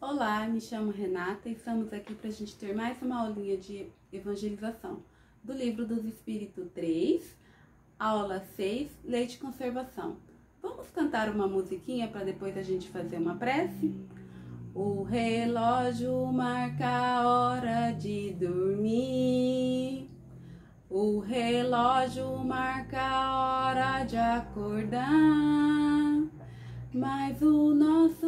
Olá, me chamo Renata e estamos aqui para a gente ter mais uma aulinha de evangelização do livro dos Espíritos 3, aula 6, Leite Conservação. Vamos cantar uma musiquinha para depois a gente fazer uma prece? O relógio marca a hora de dormir. O relógio marca a hora de acordar. Mas o nosso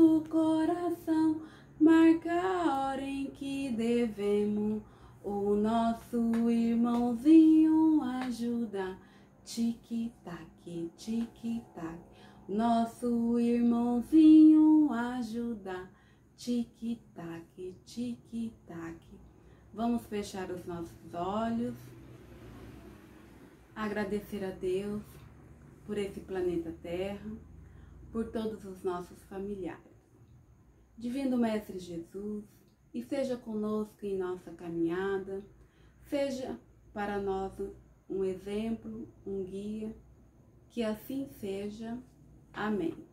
Vamos fechar os nossos olhos, agradecer a Deus por esse planeta Terra, por todos os nossos familiares. Divino Mestre Jesus, e seja conosco em nossa caminhada, seja para nós um exemplo, um guia, que assim seja. Amém.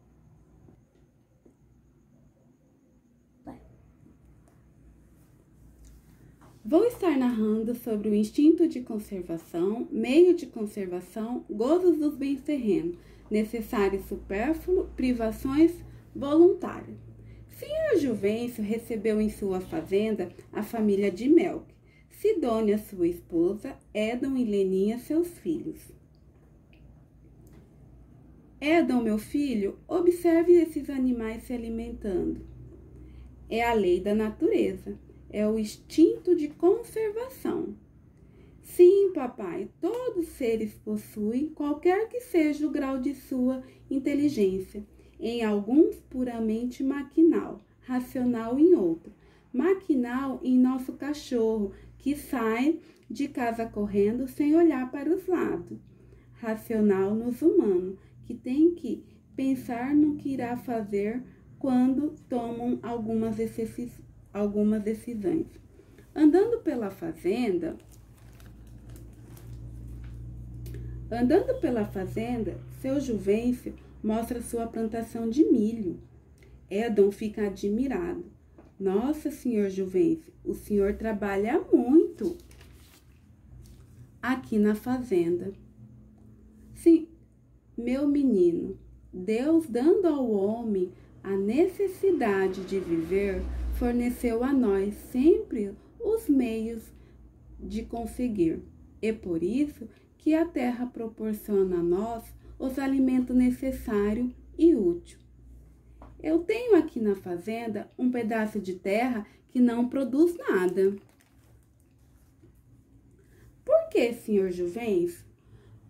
Vou estar narrando sobre o instinto de conservação, meio de conservação, gozos dos bens terrenos, necessário e supérfluo, privações voluntárias. Senhor Juvencio recebeu em sua fazenda a família de Melk, Sidônia, sua esposa, Edom e Leninha, seus filhos. Edom, meu filho, observe esses animais se alimentando. É a lei da natureza, é o instinto de conservação. Sim, papai, todos seres possuem, qualquer que seja o grau de sua inteligência em alguns puramente maquinal, racional em outro. Maquinal em nosso cachorro, que sai de casa correndo sem olhar para os lados. Racional nos humanos, que tem que pensar no que irá fazer quando tomam algumas, algumas decisões. Andando pela fazenda, andando pela fazenda, seu Juvencio mostra sua plantação de milho. Edom fica admirado. Nossa, senhor Juvencio, o senhor trabalha muito aqui na fazenda. Sim, meu menino, Deus dando ao homem a necessidade de viver, forneceu a nós sempre os meios de conseguir. É por isso que a terra proporciona a nós os alimentos necessários e útil. Eu tenho aqui na fazenda um pedaço de terra que não produz nada. Por que, senhor Juvens?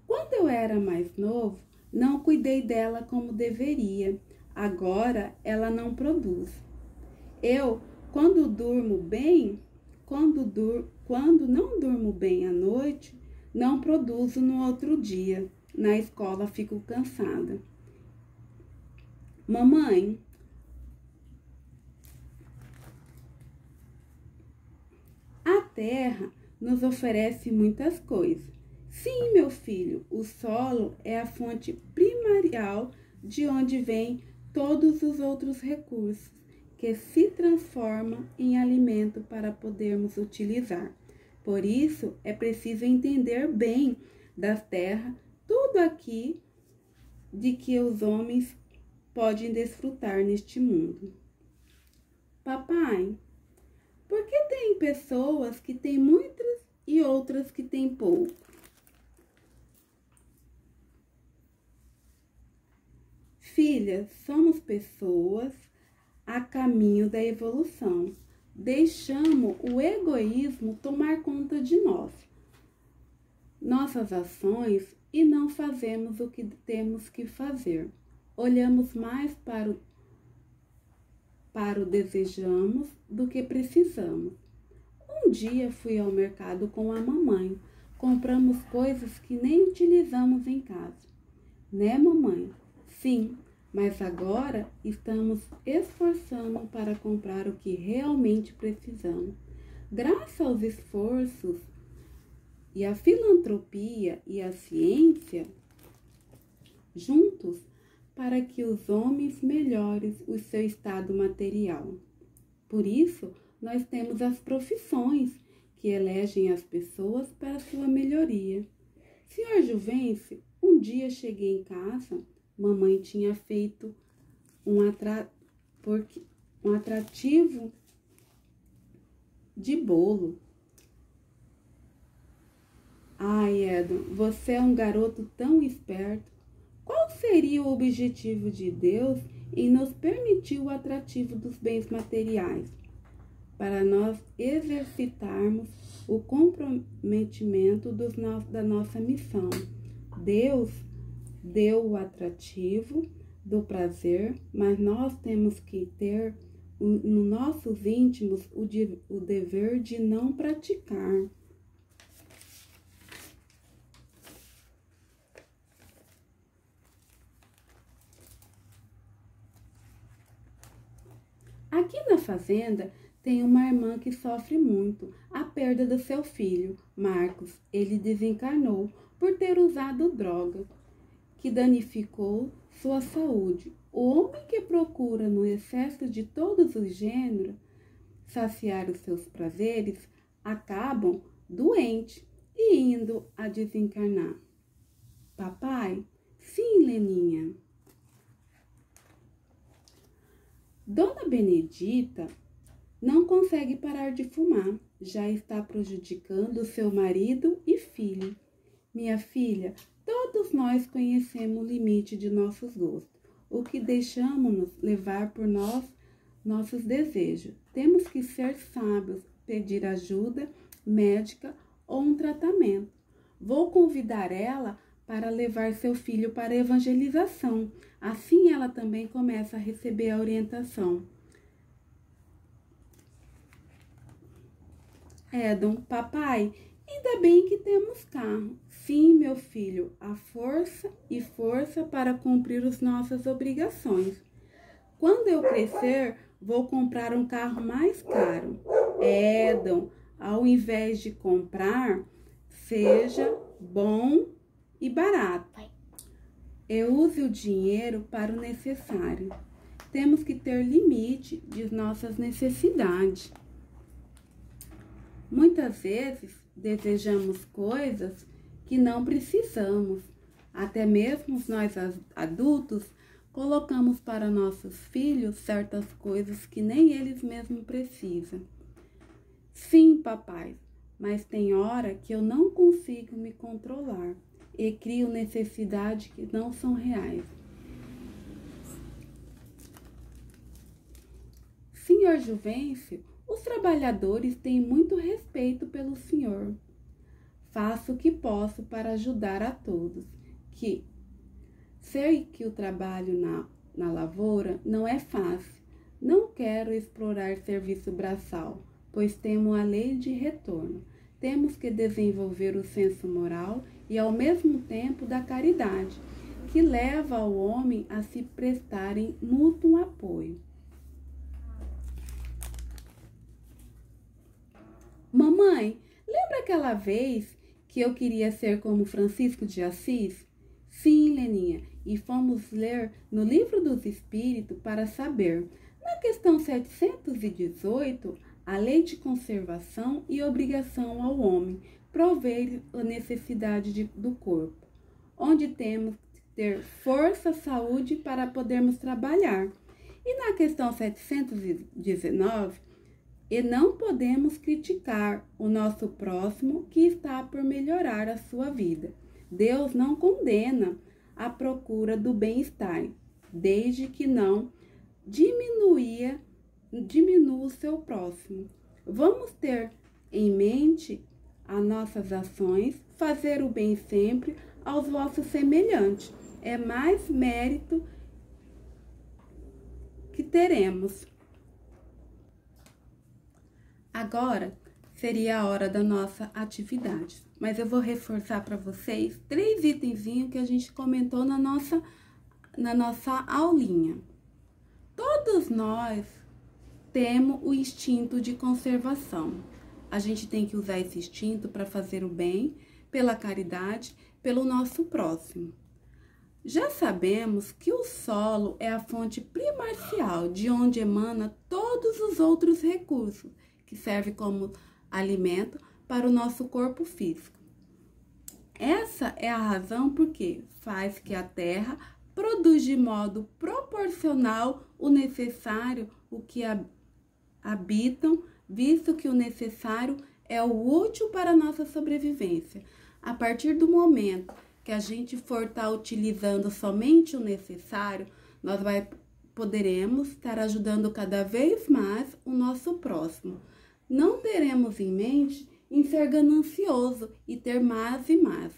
Quando eu era mais novo, não cuidei dela como deveria. Agora ela não produz. Eu, quando durmo bem, quando, dur quando não durmo bem à noite, não produzo no outro dia na escola fico cansada. Mamãe, a terra nos oferece muitas coisas. Sim, meu filho, o solo é a fonte primarial de onde vêm todos os outros recursos que se transformam em alimento para podermos utilizar. Por isso, é preciso entender bem das terras tudo aqui de que os homens podem desfrutar neste mundo. Papai, por que tem pessoas que têm muitas e outras que têm pouco? Filha, somos pessoas a caminho da evolução. Deixamos o egoísmo tomar conta de nós. Nossas ações e não fazemos o que temos que fazer. Olhamos mais para o, para o desejamos do que precisamos. Um dia fui ao mercado com a mamãe. Compramos coisas que nem utilizamos em casa. Né, mamãe? Sim, mas agora estamos esforçando para comprar o que realmente precisamos. Graças aos esforços e a filantropia e a ciência juntos para que os homens melhorem o seu estado material. Por isso, nós temos as profissões que elegem as pessoas para sua melhoria. Senhor Juvencio, um dia cheguei em casa, mamãe tinha feito um, atra... Porque... um atrativo de bolo. Ai, Edon, você é um garoto tão esperto. Qual seria o objetivo de Deus em nos permitir o atrativo dos bens materiais? Para nós exercitarmos o comprometimento dos no da nossa missão. Deus deu o atrativo do prazer, mas nós temos que ter no nossos íntimos o, de, o dever de não praticar. Aqui na fazenda tem uma irmã que sofre muito a perda do seu filho, Marcos. Ele desencarnou por ter usado droga, que danificou sua saúde. O homem que procura no excesso de todos os gêneros saciar os seus prazeres acabam doente e indo a desencarnar. Papai? Sim, Leninha. Dona Benedita não consegue parar de fumar, já está prejudicando seu marido e filho. Minha filha, todos nós conhecemos o limite de nossos gostos, o que deixamos-nos levar por nós, nossos desejos. Temos que ser sábios, pedir ajuda médica ou um tratamento. Vou convidar ela para levar seu filho para a evangelização. Assim ela também começa a receber a orientação. Edom, papai, bem que temos carro. Sim, meu filho, a força e força para cumprir as nossas obrigações. Quando eu crescer, vou comprar um carro mais caro. Edom, ao invés de comprar, seja bom e barato. Eu use o dinheiro para o necessário. Temos que ter limite de nossas necessidades. Muitas vezes desejamos coisas que não precisamos. Até mesmo nós adultos colocamos para nossos filhos certas coisas que nem eles mesmos precisam. Sim, papai, mas tem hora que eu não consigo me controlar e crio necessidades que não são reais. Senhor Juvencio, os trabalhadores têm muito respeito pelo Senhor. Faço o que posso para ajudar a todos, que sei que o trabalho na, na lavoura não é fácil. Não quero explorar serviço braçal, pois temo a lei de retorno. Temos que desenvolver o senso moral e ao mesmo tempo da caridade, que leva ao homem a se prestarem mútuo apoio. Mamãe, lembra aquela vez que eu queria ser como Francisco de Assis? Sim, Leninha, e fomos ler no Livro dos Espíritos para saber. Na questão 718, a lei de conservação e obrigação ao homem prover a necessidade de, do corpo, onde temos que ter força, saúde para podermos trabalhar. E na questão 719, e não podemos criticar o nosso próximo que está por melhorar a sua vida. Deus não condena a procura do bem-estar, desde que não diminuía, diminua o seu próximo. Vamos ter em mente as nossas ações, fazer o bem sempre aos vossos semelhantes. É mais mérito que teremos. Agora seria a hora da nossa atividade, mas eu vou reforçar para vocês três itenzinhos que a gente comentou na nossa, na nossa aulinha. Todos nós temos o instinto de conservação. A gente tem que usar esse instinto para fazer o bem, pela caridade, pelo nosso próximo. Já sabemos que o solo é a fonte primordial de onde emana todos os outros recursos que servem como alimento para o nosso corpo físico. Essa é a razão porque faz que a terra produz de modo proporcional o necessário, o que habitam, visto que o necessário é o útil para a nossa sobrevivência. A partir do momento que a gente for estar tá utilizando somente o necessário, nós vai, poderemos estar ajudando cada vez mais o nosso próximo. Não teremos em mente em ser ganancioso e ter mais e mais.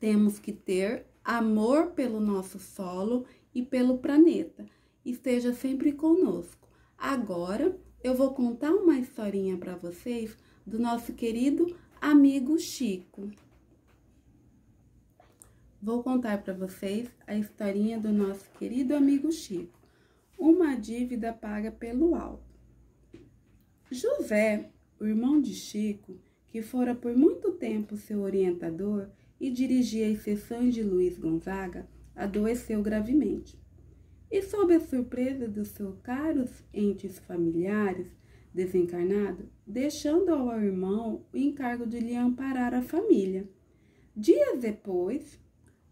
Temos que ter amor pelo nosso solo e pelo planeta. Esteja sempre conosco. Agora eu vou contar uma historinha para vocês do nosso querido amigo Chico. Vou contar para vocês a historinha do nosso querido amigo Chico. Uma dívida paga pelo alto. José o irmão de Chico, que fora por muito tempo seu orientador e dirigia as sessões de Luiz Gonzaga, adoeceu gravemente. E sob a surpresa dos seus caros entes familiares desencarnados, deixando ao irmão o encargo de lhe amparar a família. Dias depois,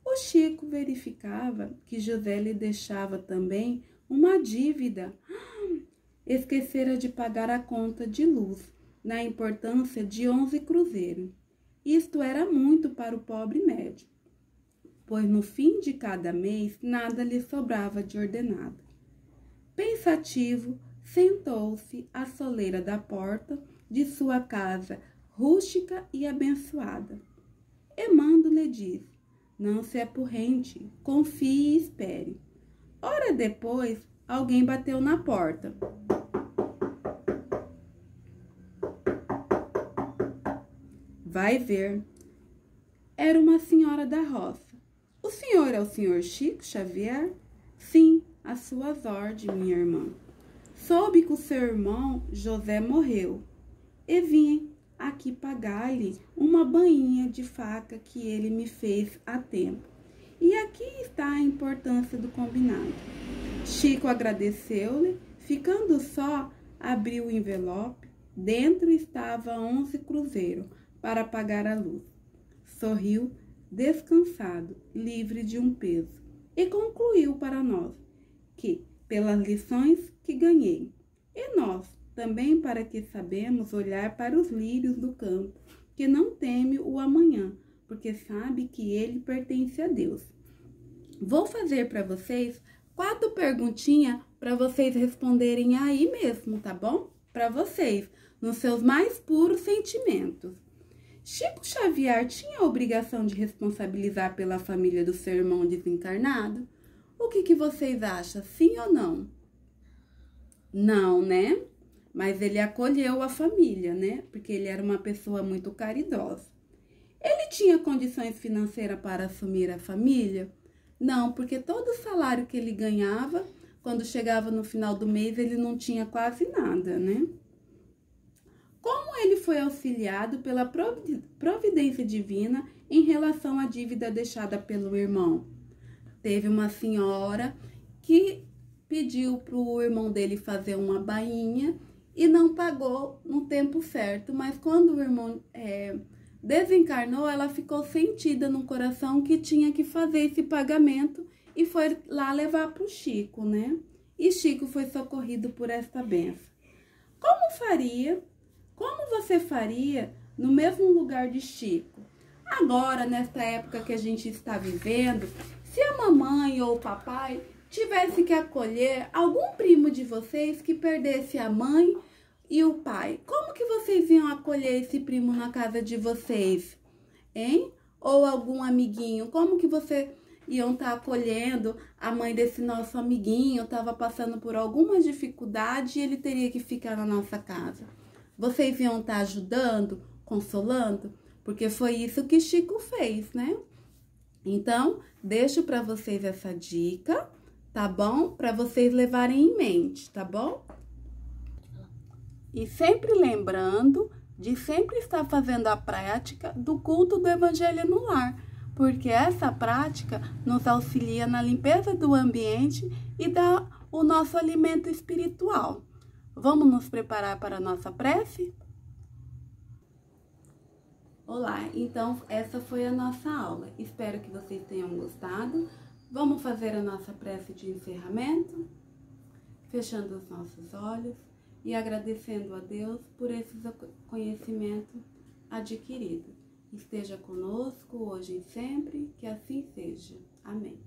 o Chico verificava que José lhe deixava também uma dívida. Esquecera de pagar a conta de luz na importância de 11 cruzeiros. Isto era muito para o pobre médico, pois no fim de cada mês nada lhe sobrava de ordenado. Pensativo, sentou-se à soleira da porta de sua casa rústica e abençoada. Emando lhe disse: Não se apurrente, confie e espere. Hora depois, alguém bateu na porta. Vai ver. Era uma senhora da roça. O senhor é o senhor Chico Xavier? Sim, a suas ordens, minha irmã. Soube que o seu irmão José morreu e vim aqui pagar-lhe uma bainha de faca que ele me fez a tempo. E aqui está a importância do combinado. Chico agradeceu-lhe, ficando só, abriu o envelope. Dentro estava onze cruzeiros, para apagar a luz. Sorriu, descansado, livre de um peso, e concluiu para nós que, pelas lições que ganhei, e nós também para que sabemos olhar para os lírios do campo, que não teme o amanhã, porque sabe que ele pertence a Deus. Vou fazer para vocês quatro perguntinhas para vocês responderem aí mesmo, tá bom? Para vocês, nos seus mais puros sentimentos. Chico Xavier tinha a obrigação de responsabilizar pela família do seu irmão desencarnado? O que, que vocês acham, sim ou não? Não, né? Mas ele acolheu a família, né? Porque ele era uma pessoa muito caridosa. Ele tinha condições financeiras para assumir a família? Não, porque todo o salário que ele ganhava, quando chegava no final do mês, ele não tinha quase nada, né? Como ele foi auxiliado pela providência divina em relação à dívida deixada pelo irmão. Teve uma senhora que pediu para o irmão dele fazer uma bainha e não pagou no tempo certo, mas quando o irmão é, desencarnou, ela ficou sentida no coração que tinha que fazer esse pagamento e foi lá levar para o Chico, né? E Chico foi socorrido por esta benção. Como faria como você faria no mesmo lugar de Chico? Agora, nesta época que a gente está vivendo, se a mamãe ou o papai tivesse que acolher algum primo de vocês que perdesse a mãe e o pai, como que vocês iam acolher esse primo na casa de vocês? Hein? Ou algum amiguinho, como que você iam estar tá acolhendo a mãe desse nosso amiguinho, estava passando por alguma dificuldade e ele teria que ficar na nossa casa? Vocês iam estar tá ajudando, consolando? Porque foi isso que Chico fez, né? Então, deixo para vocês essa dica, tá bom? Para vocês levarem em mente, tá bom? E sempre lembrando de sempre estar fazendo a prática do culto do Evangelho no lar, porque essa prática nos auxilia na limpeza do ambiente e dá o nosso alimento espiritual. Vamos nos preparar para a nossa prece? Olá, então essa foi a nossa aula. Espero que vocês tenham gostado. Vamos fazer a nossa prece de encerramento, fechando os nossos olhos e agradecendo a Deus por esse conhecimento adquirido. Esteja conosco hoje e sempre, que assim seja. Amém.